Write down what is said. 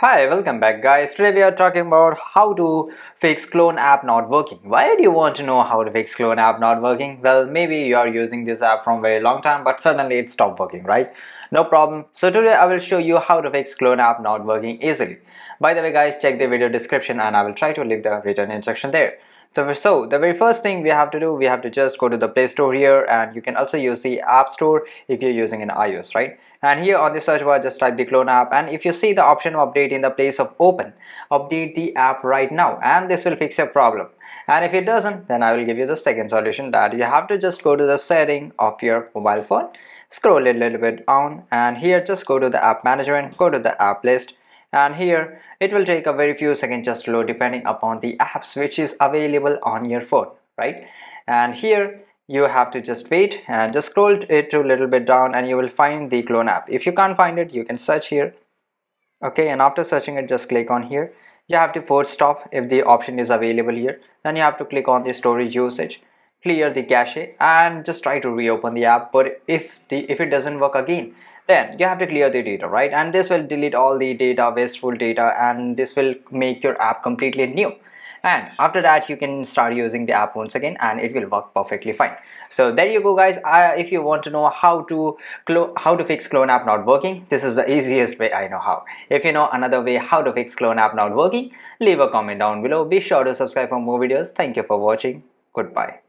Hi, welcome back guys. Today we are talking about how to fix clone app not working. Why do you want to know how to fix clone app not working? Well, maybe you are using this app from very long time but suddenly it stopped working, right? No problem. So today I will show you how to fix clone app not working easily. By the way guys, check the video description and I will try to leave the written instruction there. So, so the very first thing we have to do, we have to just go to the Play Store here and you can also use the App Store if you're using an iOS, right? And here on the search bar, just type the clone app and if you see the option update in the place of open, update the app right now and this will fix your problem. And if it doesn't, then I will give you the second solution that you have to just go to the setting of your mobile phone, scroll a little bit down and here just go to the app management, go to the app list and here it will take a very few seconds just to load depending upon the apps which is available on your phone right? And here you have to just wait and just scroll it to a little bit down and you will find the clone app. If you can't find it you can search here okay? And after searching it just click on here. You have to force stop if the option is available here. Then you have to click on the storage usage clear the cache and just try to reopen the app. But if the if it doesn't work again then you have to clear the data right? And this will delete all the data wasteful data and this will make your app completely new. And after that you can start using the app once again and it will work perfectly fine. So there you go guys. Uh, if you want to know how to how to fix clone app not working this is the easiest way i know how. If you know another way how to fix clone app not working leave a comment down below. Be sure to subscribe for more videos. Thank you for watching. Goodbye